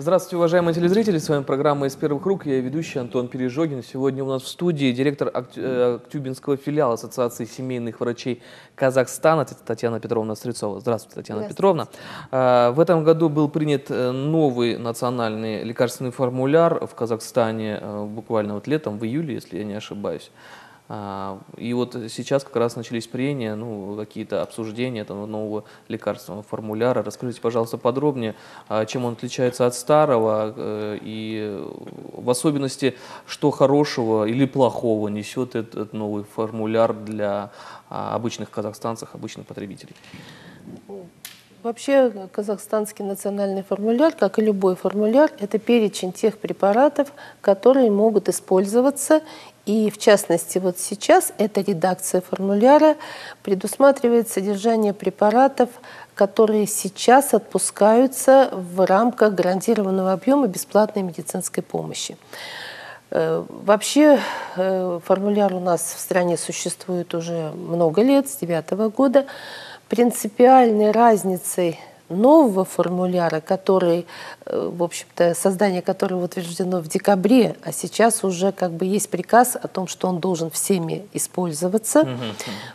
Здравствуйте, уважаемые телезрители. С вами программа «Из первых рук». Я ведущий Антон Пережогин. Сегодня у нас в студии директор э, Актюбинского филиала Ассоциации семейных врачей Казахстана Татьяна Петровна Стрельцова. Здравствуйте, Татьяна Здравствуйте. Петровна. А, в этом году был принят э, новый национальный лекарственный формуляр в Казахстане э, буквально вот летом, в июле, если я не ошибаюсь. А, и вот сейчас как раз начались прения, ну, какие-то обсуждения этого нового лекарственного формуляра. Расскажите, пожалуйста, подробнее, а, чем он отличается от старого, э, и в особенности, что хорошего или плохого несет этот новый формуляр для а, обычных казахстанцев, обычных потребителей. Вообще казахстанский национальный формуляр, как и любой формуляр, это перечень тех препаратов, которые могут использоваться. И в частности, вот сейчас эта редакция формуляра предусматривает содержание препаратов, которые сейчас отпускаются в рамках гарантированного объема бесплатной медицинской помощи. Э, вообще э, формуляр у нас в стране существует уже много лет, с девятого года принципиальной разницей нового формуляра, который, э, в общем-то, создание которого утверждено в декабре, а сейчас уже как бы есть приказ о том, что он должен всеми использоваться.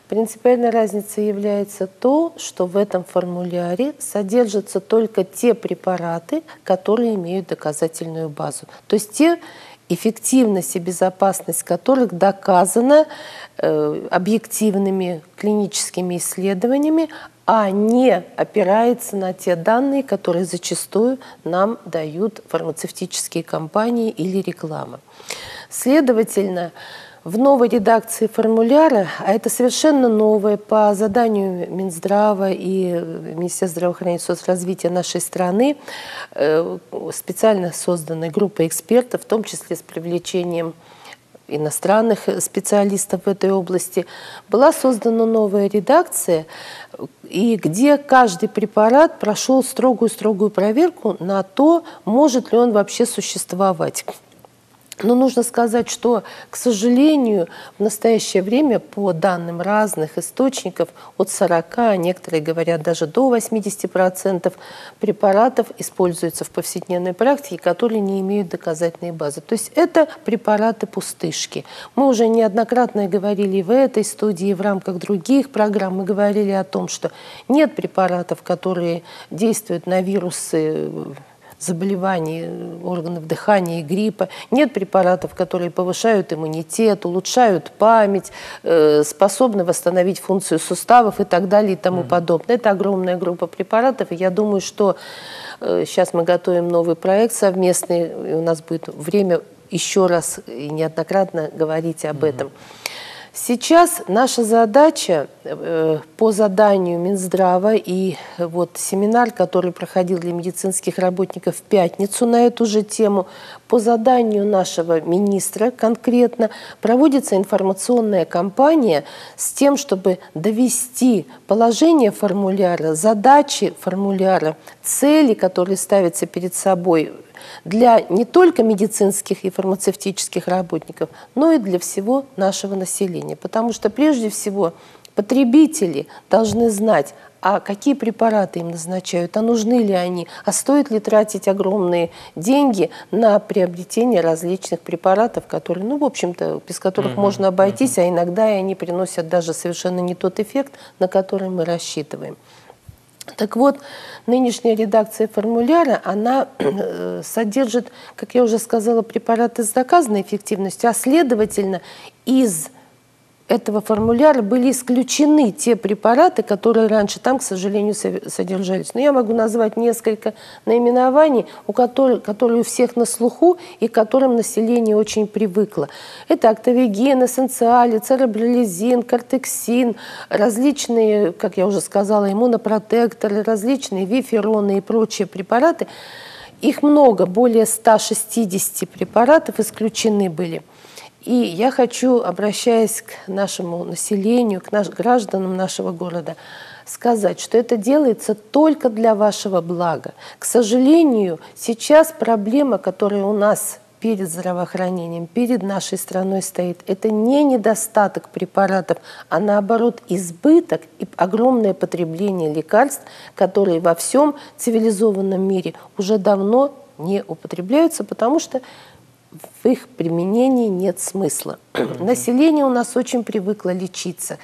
Принципиальной разницей является то, что в этом формуляре содержатся только те препараты, которые имеют доказательную базу. То есть те эффективность и безопасность которых доказана э, объективными клиническими исследованиями, а не опирается на те данные, которые зачастую нам дают фармацевтические компании или реклама. Следовательно, в новой редакции формуляра, а это совершенно новое по заданию Минздрава и Министерства здравоохранения и соцразвития нашей страны, э, специально созданная группа экспертов, в том числе с привлечением иностранных специалистов в этой области, была создана новая редакция, и где каждый препарат прошел строгую-строгую проверку на то, может ли он вообще существовать. Но нужно сказать, что, к сожалению, в настоящее время, по данным разных источников, от 40, а некоторые говорят даже до 80% препаратов используются в повседневной практике, которые не имеют доказательной базы. То есть это препараты-пустышки. Мы уже неоднократно говорили в этой студии, в рамках других программ, мы говорили о том, что нет препаратов, которые действуют на вирусы заболеваний органов дыхания и гриппа. Нет препаратов, которые повышают иммунитет, улучшают память, э, способны восстановить функцию суставов и так далее и тому mm. подобное. Это огромная группа препаратов. И я думаю, что э, сейчас мы готовим новый проект совместный, и у нас будет время еще раз и неоднократно говорить об mm-hmm. этом. Сейчас наша задача э, по заданию Минздрава и вот семинар, который проходил для медицинских работников в пятницу на эту же тему, по заданию нашего министра конкретно проводится информационная кампания с тем, чтобы довести положение формуляра, задачи формуляра, цели, которые ставятся перед собой для не только медицинских и фармацевтических работников, но и для всего нашего населения. Потому что прежде всего потребители должны знать, а какие препараты им назначают, а нужны ли они, а стоит ли тратить огромные деньги на приобретение различных препаратов, которые, ну, в общем-то, без которых mm-hmm. можно обойтись, mm-hmm. а иногда и они приносят даже совершенно не тот эффект, на который мы рассчитываем. Так вот, нынешняя редакция формуляра, она э, содержит, как я уже сказала, препараты с доказанной эффективностью, а следовательно, из этого формуляра были исключены те препараты, которые раньше там, к сожалению, содержались. Но я могу назвать несколько наименований, у которых, которые у всех на слуху и к которым население очень привыкло. Это актовиген, эссенциали, церебролизин, кортексин, различные, как я уже сказала, иммунопротекторы, различные вифероны и прочие препараты. Их много, более 160 препаратов исключены были – и я хочу, обращаясь к нашему населению, к наш, гражданам нашего города, сказать, что это делается только для вашего блага. К сожалению, сейчас проблема, которая у нас перед здравоохранением, перед нашей страной стоит, это не недостаток препаратов, а наоборот избыток и огромное потребление лекарств, которые во всем цивилизованном мире уже давно не употребляются, потому что в их применении нет смысла. Население у нас очень привыкло лечиться.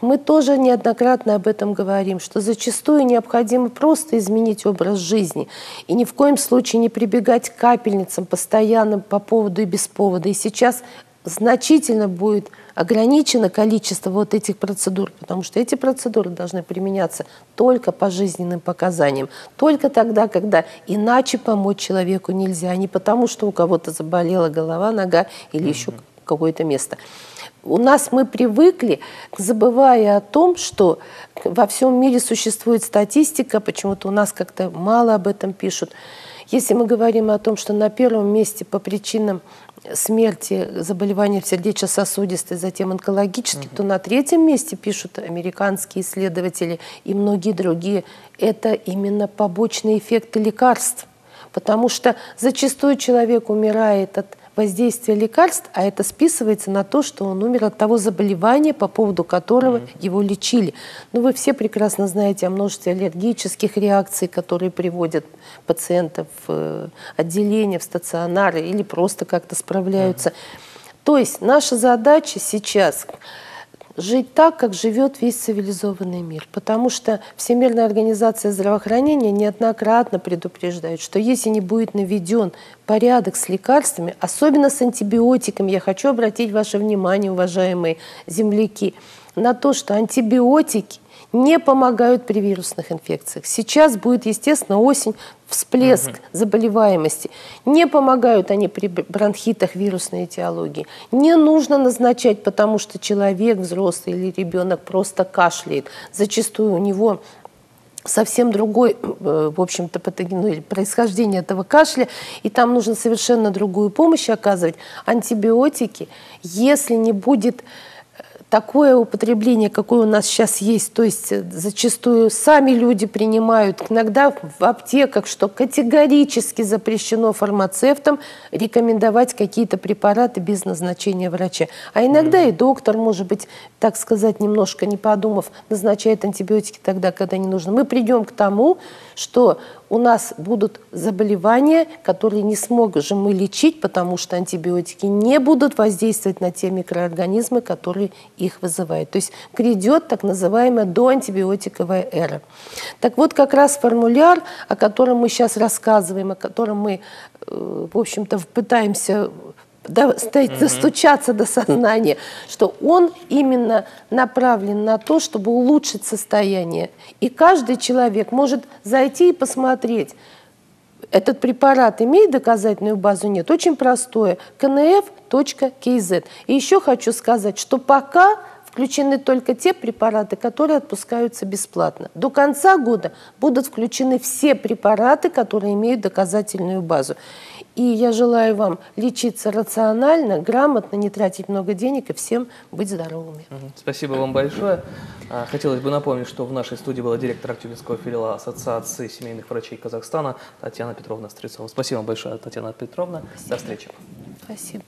Мы тоже неоднократно об этом говорим, что зачастую необходимо просто изменить образ жизни и ни в коем случае не прибегать к капельницам постоянно по поводу и без повода. И сейчас значительно будет ограничено количество вот этих процедур, потому что эти процедуры должны применяться только по жизненным показаниям, только тогда, когда иначе помочь человеку нельзя, а не потому, что у кого-то заболела голова, нога или mm-hmm. еще какое-то место. У нас мы привыкли, забывая о том, что во всем мире существует статистика, почему-то у нас как-то мало об этом пишут. Если мы говорим о том, что на первом месте по причинам смерти, заболевания сердечно-сосудистой, затем онкологические, угу. то на третьем месте пишут американские исследователи и многие другие, это именно побочные эффекты лекарств. Потому что зачастую человек умирает от воздействия лекарств, а это списывается на то, что он умер от того заболевания, по поводу которого mm -hmm. его лечили. Но вы все прекрасно знаете о множестве аллергических реакций, которые приводят пациентов в э, отделение, в стационары или просто как-то справляются. Mm -hmm. То есть наша задача сейчас жить так, как живет весь цивилизованный мир. Потому что Всемирная организация здравоохранения неоднократно предупреждает, что если не будет наведен порядок с лекарствами, особенно с антибиотиками, я хочу обратить ваше внимание, уважаемые земляки, на то, что антибиотики не помогают при вирусных инфекциях. Сейчас будет, естественно, осень, всплеск угу. заболеваемости. Не помогают они при бронхитах вирусной этиологии. Не нужно назначать, потому что человек, взрослый или ребенок просто кашляет. Зачастую у него совсем другой, э, в общем-то, ну, происхождение этого кашля, и там нужно совершенно другую помощь оказывать. Антибиотики, если не будет такое употребление, какое у нас сейчас есть, то есть э, зачастую сами люди принимают, иногда в аптеках, что категорически запрещено фармацевтам рекомендовать какие-то препараты без назначения врача. А иногда и доктор, может быть, так сказать, немножко не подумав, назначает антибиотики тогда, когда не нужно. Мы придем к тому, что у нас будут заболевания, которые не сможем мы лечить, потому что антибиотики не будут воздействовать на те микроорганизмы, которые их вызывают. То есть грядет так называемая доантибиотиковая эра. Так вот, как раз формуляр, о котором мы сейчас рассказываем, о котором мы, э, в общем-то, пытаемся достучаться до сознания, что он именно направлен на то, чтобы улучшить состояние. И каждый человек может зайти и посмотреть, этот препарат имеет доказательную базу? Нет. Очень простое. knf.kz. И еще хочу сказать, что пока включены только те препараты, которые отпускаются бесплатно. До конца года будут включены все препараты, которые имеют доказательную базу. И я желаю вам лечиться рационально, грамотно, не тратить много денег и всем быть здоровыми. Спасибо вам большое. А, хотелось бы напомнить, что в нашей студии была директор Актюбинского филиала Ассоциации семейных врачей Казахстана Татьяна Петровна Стрельцова. Спасибо вам большое, Татьяна Петровна. Спасибо. До встречи. Спасибо.